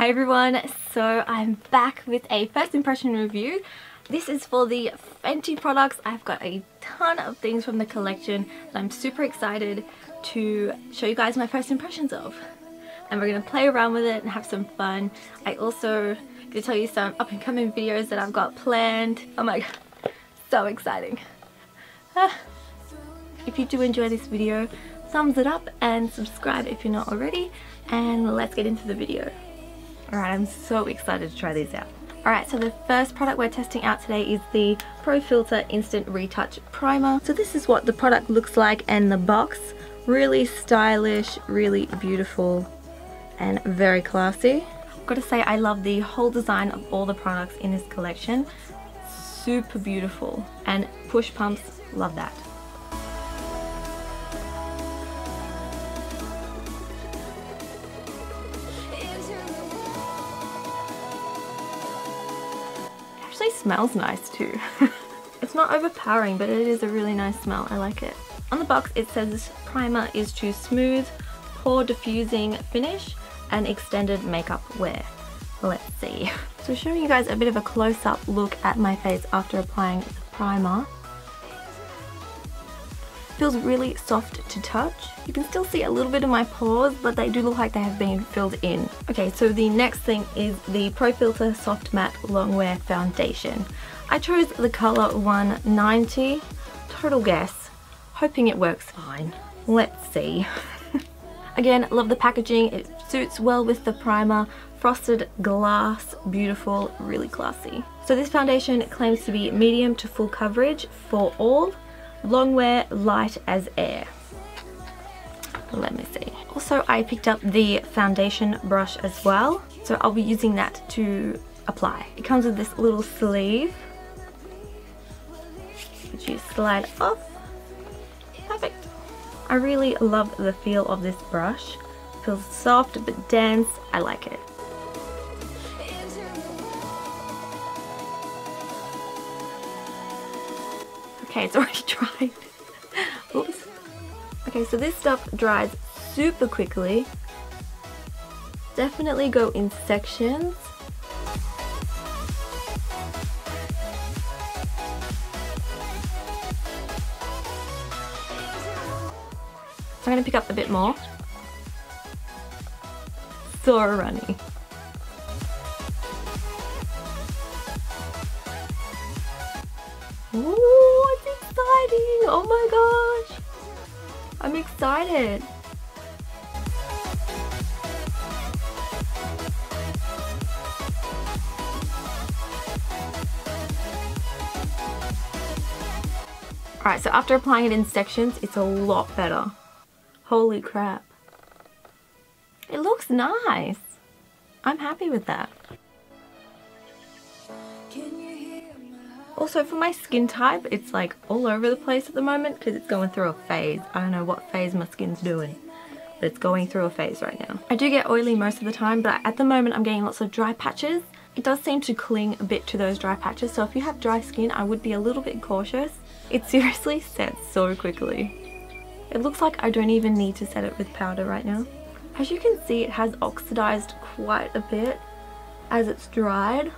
Hi everyone, so I'm back with a first impression review. This is for the Fenty products. I've got a ton of things from the collection that I'm super excited to show you guys my first impressions of. And we're to play around with it and have some fun. I also to tell you some up and coming videos that I've got planned. Oh my god, so exciting. Ah. If you do enjoy this video, thumbs it up and subscribe if you're not already. And let's get into the video. Alright, I'm so excited to try these out. Alright, so the first product we're testing out today is the Pro Filt'r Instant Retouch Primer. So this is what the product looks like and the box. Really stylish, really beautiful, and very classy. Got to say I love the whole design of all the products in this collection. Super beautiful. And push pumps, love that. Actually smells nice too. it's not overpowering but it is a really nice smell. I like it. On the box it says this primer is to smooth, pore diffusing finish and extended makeup wear. Let's see. So showing you guys a bit of a close-up look at my face after applying the primer feels really soft to touch. You can still see a little bit of my pores, but they do look like they have been filled in. Okay, so the next thing is the Pro Filt'r Soft Matte Longwear Foundation. I chose the color 190, total guess, hoping it works fine. Let's see. Again, love the packaging, it suits well with the primer, frosted glass, beautiful, really classy. So this foundation claims to be medium to full coverage for all, long wear light as air. Let me see. Also I picked up the foundation brush as well so I'll be using that to apply. It comes with this little sleeve which you slide off. Perfect. I really love the feel of this brush. It feels soft but dense. I like it Okay, it's already dried. Oops. Okay, so this stuff dries super quickly. Definitely go in sections. So I'm going to pick up a bit more. So runny. Excited! Alright, so after applying it in sections, it's a lot better. Holy crap. It looks nice. I'm happy with that. Also for my skin type, it's like all over the place at the moment because it's going through a phase. I don't know what phase my skin's doing, but it's going through a phase right now. I do get oily most of the time, but at the moment I'm getting lots of dry patches. It does seem to cling a bit to those dry patches, so if you have dry skin, I would be a little bit cautious. It seriously sets so quickly. It looks like I don't even need to set it with powder right now. As you can see, it has oxidized quite a bit as it's dried.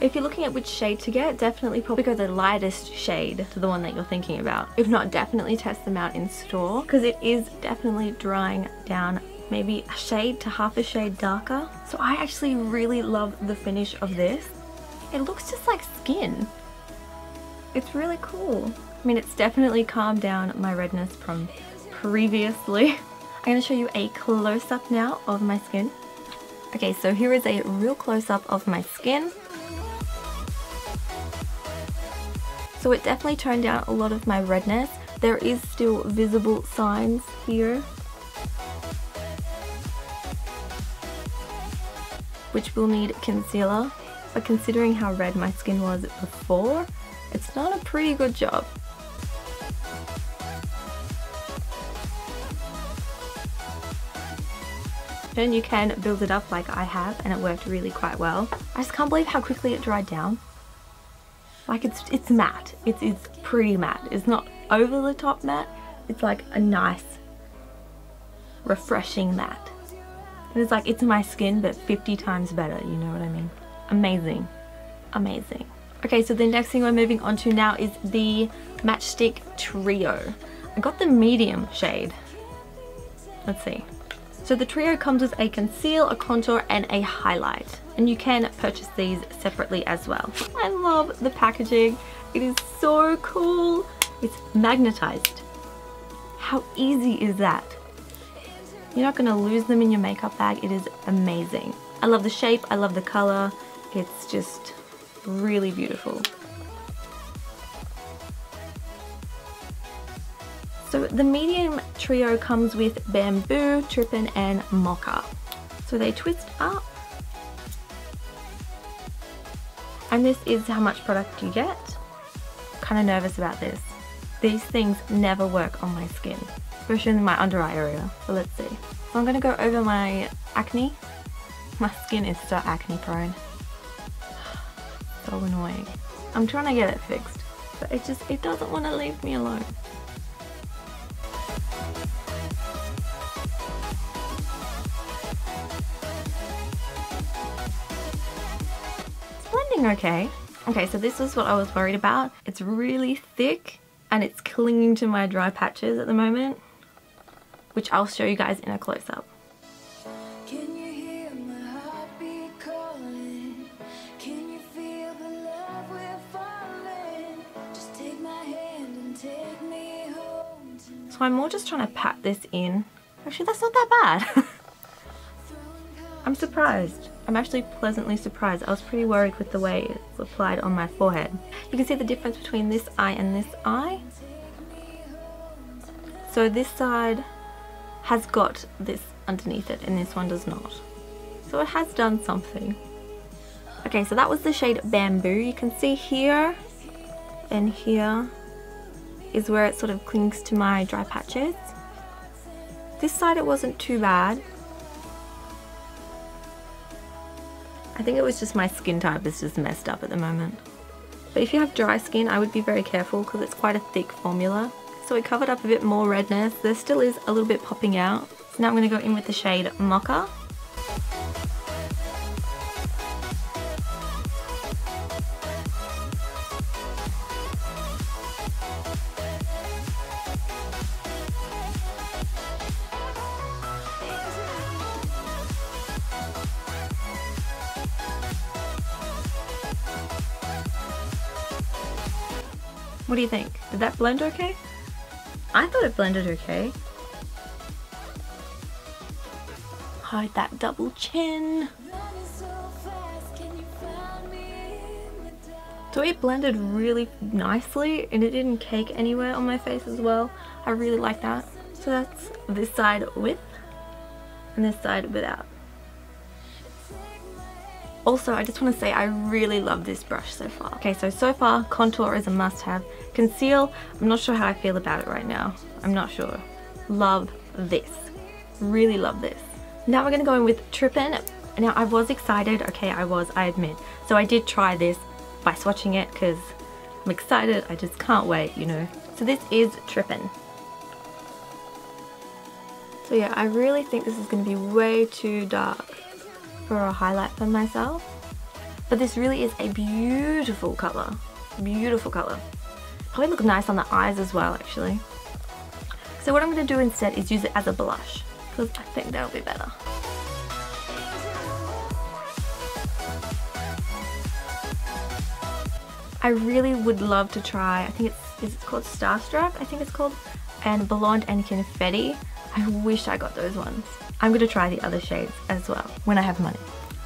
If you're looking at which shade to get, definitely probably go the lightest shade to the one that you're thinking about. If not, definitely test them out in store because it is definitely drying down maybe a shade to half a shade darker. So I actually really love the finish of this. It looks just like skin. It's really cool. I mean, it's definitely calmed down my redness from previously. I'm going to show you a close-up now of my skin. Okay, so here is a real close-up of my skin. So it definitely toned down a lot of my redness. There is still visible signs here. Which will need concealer. But considering how red my skin was before, it's not a pretty good job. You can build it up like I have and it worked really quite well. I just can't believe how quickly it dried down. Like it's it's matte. It's it's pretty matte. It's not over the top matte. It's like a nice, refreshing matte. And it's like, it's my skin, but 50 times better, you know what I mean? Amazing. Amazing. Okay, so the next thing we're moving on to now is the Match Stix Trio. I got the medium shade. Let's see. So the trio comes with a conceal, a contour and a highlight. And you can purchase these separately as well. I love the packaging. It is so cool. It's magnetized. How easy is that? You're not going to lose them in your makeup bag. It is amazing. I love the shape. I love the color. It's just really beautiful. So the medium trio comes with bamboo, trippin and mocha. So they twist up. And this is how much product you get. Kind of nervous about this. These things never work on my skin, especially in my under eye area. So let's see. So I'm going to go over my acne. My skin is so acne prone. So annoying. I'm trying to get it fixed, but it just, it doesn't want to leave me alone. Okay. Okay, so this is what I was worried about. It's really thick and it's clinging to my dry patches at the moment, which I'll show you guys in a close-up. So I'm more just trying to pat this in. Actually, that's not that bad. I'm surprised. I'm actually pleasantly surprised. I was pretty worried with the way it's applied on my forehead. You can see the difference between this eye and this eye. So this side has got this underneath it and this one does not. So it has done something. Okay, so that was the shade Bamboo. You can see here and here is where it sort of clings to my dry patches. This side it wasn't too bad. I think it was just my skin type is just messed up at the moment. But if you have dry skin, I would be very careful because it's quite a thick formula. So it covered up a bit more redness. There still is a little bit popping out. So now I'm going to go in with the shade Mocha. You think? Did that blend okay? I thought it blended okay. Hide that double chin. So it blended really nicely and it didn't cake anywhere on my face as well. I really like that. So that's this side with and this side without. Also, I just want to say I really love this brush so far. Okay, so, so far, contour is a must-have. Conceal, I'm not sure how I feel about it right now. I'm not sure. Love this. Really love this. Now we're going to go in with Trippin. Now, I was excited. Okay, I was, I admit. So I did try this by swatching it because I'm excited. I just can't wait, you know. So this is Trippin. So yeah, I really think this is going to be way too dark for a highlight for myself. But this really is a beautiful colour. Beautiful colour. Probably look nice on the eyes as well actually. So what I'm going to do instead is use it as a blush because I think that'll be better. I really would love to try, I think it's, is it called Starstruck? I think it's called, and Blonde and Confetti. I wish I got those ones. I'm to try the other shades as well when I have money.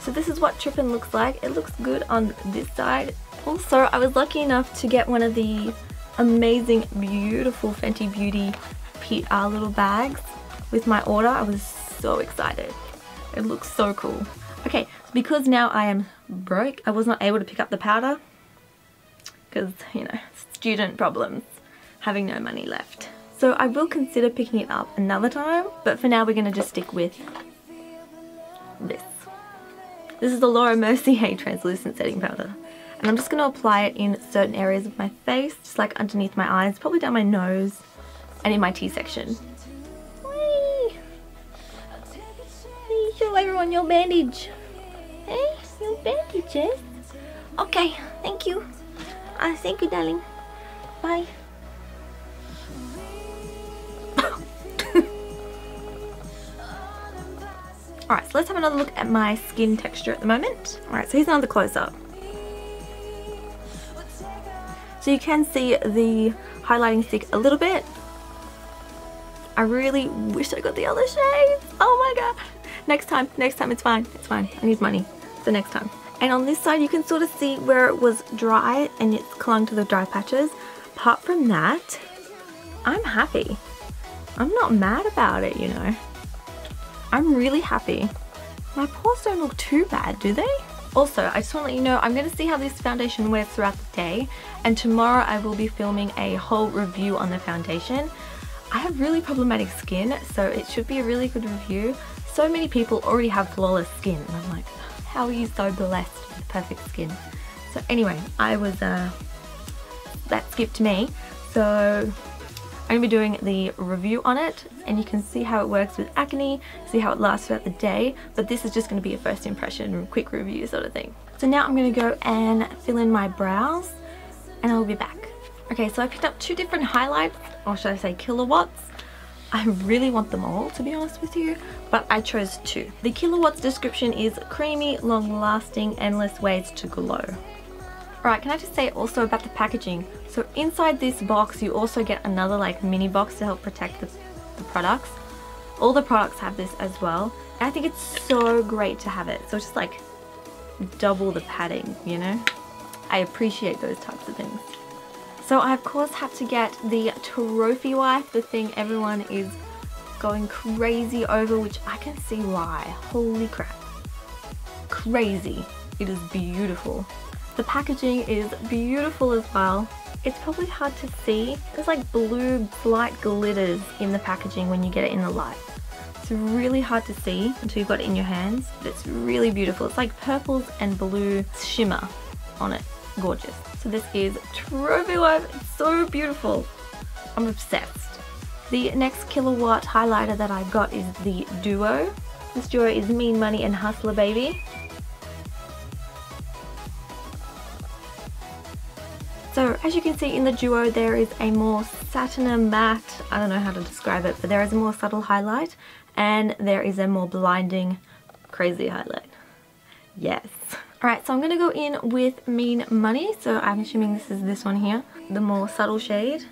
So this is what Trippin looks like. It looks good on this side. Also, I was lucky enough to get one of the amazing, beautiful Fenty Beauty PR little bags with my order. I was so excited. It looks so cool. Okay, because now I am broke, I was not able to pick up the powder because, you know, student problems, having no money left. So I will consider picking it up another time, but for now we're going to just stick with this. This is the Laura Mercier Translucent Setting Powder. And I'm just going to apply it in certain areas of my face, just like underneath my eyes, probably down my nose, and in my T-section. I on your bandage. Hey, your bandages. Okay, thank you. Uh, thank you, darling. Bye. Alright, so let's have another look at my skin texture at the moment. Alright, so here's another close-up. So you can see the highlighting stick a little bit. I really wish I got the other shades. Oh my god. Next time, next time, it's fine. It's fine. I need money. So next time. And on this side, you can sort of see where it was dry and it's clung to the dry patches. Apart from that, I'm happy. I'm not mad about it, you know. I'm really happy. My pores don't look too bad, do they? Also, I just want to let you know, I'm going to see how this foundation wears throughout the day. And tomorrow I will be filming a whole review on the foundation. I have really problematic skin, so it should be a really good review. So many people already have flawless skin. And I'm like, how are you so blessed with perfect skin? So anyway, I was, uh, that skipped me. So I'm going to be doing the review on it and you can see how it works with acne, see how it lasts throughout the day, but this is just going to be a first impression, quick review sort of thing. So now I'm going to go and fill in my brows and I'll be back. Okay, so I picked up two different highlights, or should I say Killawatts. I really want them all, to be honest with you, but I chose two. The Killawatts description is creamy, long-lasting, endless ways to glow. Alright, can I just say also about the packaging? So inside this box you also get another like mini box to help protect the, the products. All the products have this as well. I think it's so great to have it. So just like double the padding, you know? I appreciate those types of things. So I of course had to get the trophy wife, the thing everyone is going crazy over, which I can see why. Holy crap. Crazy. It is beautiful. The packaging is beautiful as well. It's probably hard to see. There's like blue light glitters in the packaging when you get it in the light. It's really hard to see until you've got it in your hands, but it's really beautiful. It's like purples and blue shimmer on it. Gorgeous. So this is Trophy Wife. It's so beautiful. I'm obsessed. The next Killawatt highlighter that I got is the Duo. This Duo is Mean Money and Hustla Baby. So as you can see in the Duo there is a more satin matte, I don't know how to describe it, but there is a more subtle highlight and there is a more blinding crazy highlight. Yes. Alright, so I'm going to go in with Mean Money, so I'm assuming this is this one here, the more subtle shade.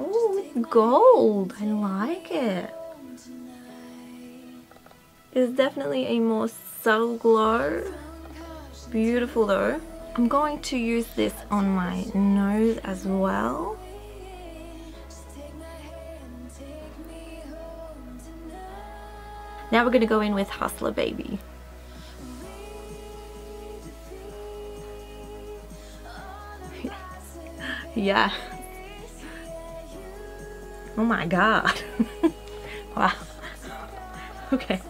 Oh, gold! I like it. It's definitely a more subtle glow. Beautiful though. I'm going to use this on my nose as well. Now we're going to go in with Hustla Baby. yeah. Oh my god. wow. Okay.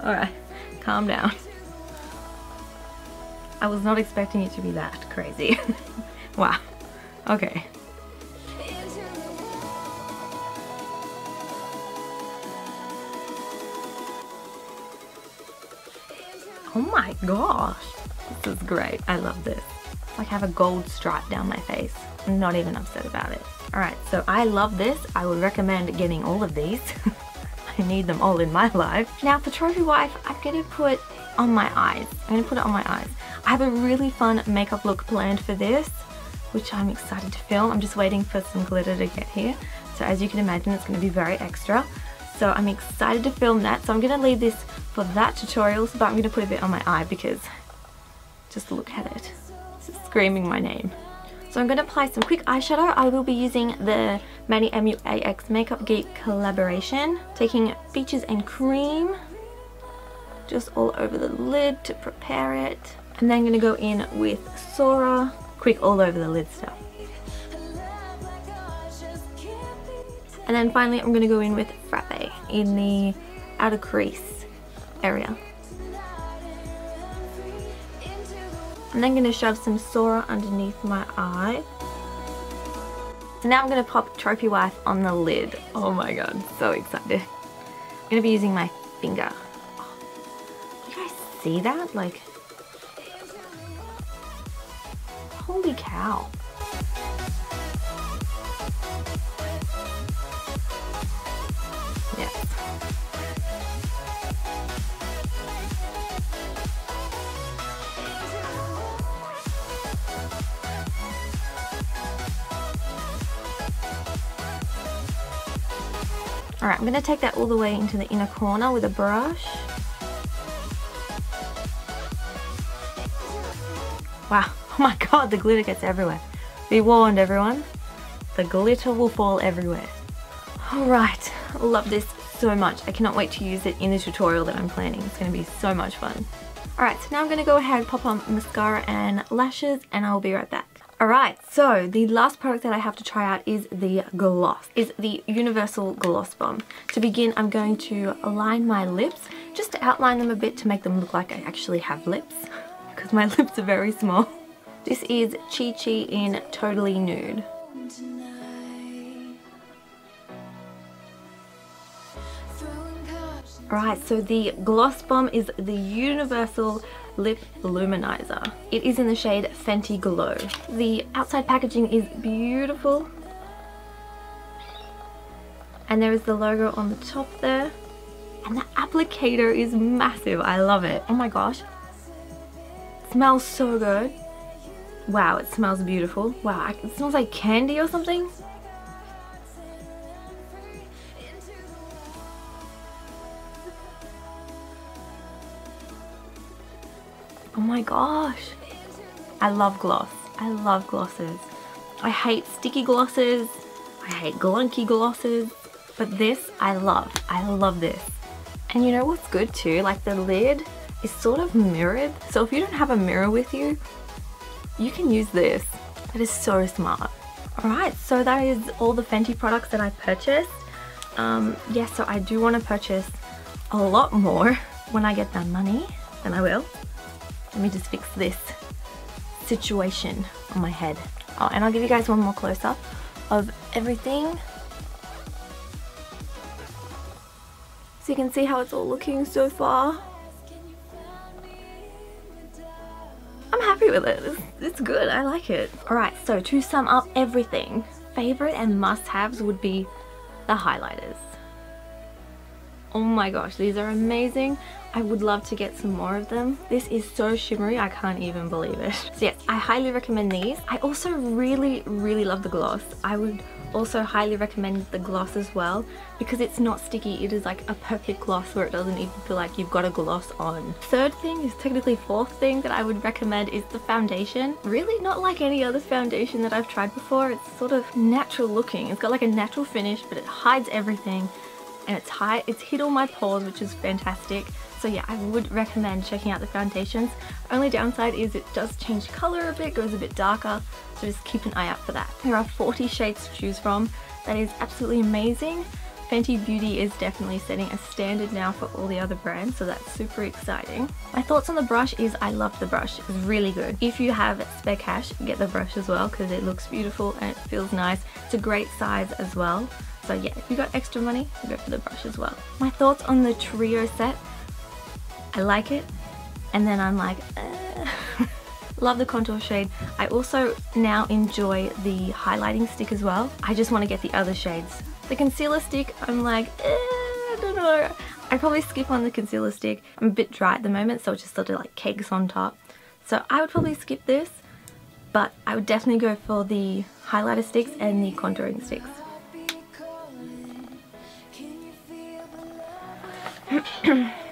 Alright. Calm down. I was not expecting it to be that crazy. wow. Okay. Oh my gosh. This is great. I love this. It's like I have a gold stripe down my face. I'm not even upset about it. Alright, so I love this. I would recommend getting all of these. I need them all in my life. Now for Trophy Wife, I'm going to put on my eyes. I'm going to put it on my eyes. I have a really fun makeup look planned for this, which I'm excited to film. I'm just waiting for some glitter to get here. So as you can imagine, it's going to be very extra. So I'm excited to film that. So I'm going to leave this for that tutorial, but I'm going to put a bit on my eye because just look at it. It's screaming my name. So I'm going to apply some quick eyeshadow. I will be using the Manny MUA x Makeup Geek collaboration. Taking Features and Cream just all over the lid to prepare it. And then I'm to go in with Sora, quick all over the lid stuff. And then finally I'm to go in with Frappe in the outer crease area. And then I'm to shove some Sora underneath my eye. So now I'm to pop Trophy Wife on the lid. Oh my god, so excited. I'm gonna be using my finger. you guys see that? Like, holy cow. Alright, I'm going to take that all the way into the inner corner with a brush. Wow, my god, the glitter gets everywhere. Be warned everyone, the glitter will fall everywhere. Alright, love this so much. I cannot wait to use it in the tutorial that I'm planning. It's going to be so much fun. Alright, so now I'm going to go ahead, pop on mascara and lashes, and I'll be right back. Alright, so the last product that I have to try out is the gloss. Is the Universal Gloss Bomb. To begin, I'm going to align my lips, just to outline them a bit to make them look like I actually have lips, because my lips are very small. This is Chi Chi in Totally Nude. Alright, so the Gloss Bomb is the Universal Lip Luminizer. It is in the shade Fenty Glow. The outside packaging is beautiful. And there is the logo on the top there. And the applicator is massive. I love it. Oh my gosh. It smells so good. Wow, it smells beautiful. Wow, it smells like candy or something. Oh my gosh. I love gloss. I love glosses. I hate sticky glosses. I hate glunky glosses. But this, I love. I love this. And you know what's good too? Like the lid is sort of mirrored. So if you don't have a mirror with you, you can use this. That is so smart. Alright, so that is all the Fenty products that I purchased. Um, yes, yeah, so I do want to purchase a lot more when I get that money, and I will. Let me just fix this situation on my head. Oh, and I'll give you guys one more close-up of everything. So you can see how it's all looking so far. Happy with it. It's, it's good. I like it. Alright, so to sum up everything, favorite and must-haves would be the highlighters. Oh my gosh, these are amazing. I would love to get some more of them. This is so shimmery, I can't even believe it. So yes, I highly recommend these. I also really, really love the gloss. I would also highly recommend the gloss as well because it's not sticky. It is like a perfect gloss where it doesn't even feel like you've got a gloss on. Third thing is technically fourth thing that I would recommend is the foundation. Really not like any other foundation that I've tried before. It's sort of natural looking. It's got like a natural finish but it hides everything and it's high, it's hit all my pores which is fantastic. So yeah, I would recommend checking out the foundations. Only downside is it does change colour a bit, goes a bit darker, so just keep an eye out for that. There are 40 shades to choose from. That is absolutely amazing. Fenty Beauty is definitely setting a standard now for all the other brands, so that's super exciting. My thoughts on the brush is I love the brush, it's really good. If you have spare cash, get the brush as well because it looks beautiful and it feels nice. It's a great size as well. So yeah, if you got extra money, go for the brush as well. My thoughts on the trio set, I like it, and then I'm like, uh. love the contour shade. I also now enjoy the highlighting stick as well. I just want to get the other shades. The concealer stick, I'm like, eh, I don't know. I probably skip on the concealer stick. I'm a bit dry at the moment, so it just sort of like cakes on top. So I would probably skip this, but I would definitely go for the highlighter sticks and the contouring sticks.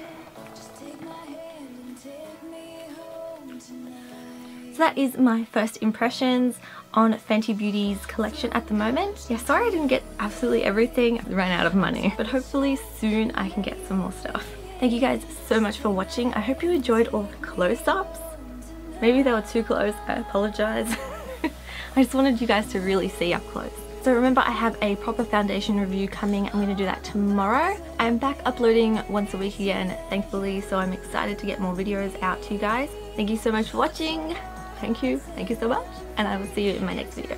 so that is my first impressions on Fenty Beauty's collection at the moment. Yeah, sorry I didn't get absolutely everything. I ran out of money. But hopefully soon I can get some more stuff. Thank you guys so much for watching. I hope you enjoyed all the close-ups. Maybe they were too close. I apologize. I just wanted you guys to really see up close. So remember I have a proper foundation review coming. I'm going to do that tomorrow. I'm back uploading once a week again, thankfully, so I'm excited to get more videos out to you guys. Thank you so much for watching. Thank you. Thank you so much. And I will see you in my next video.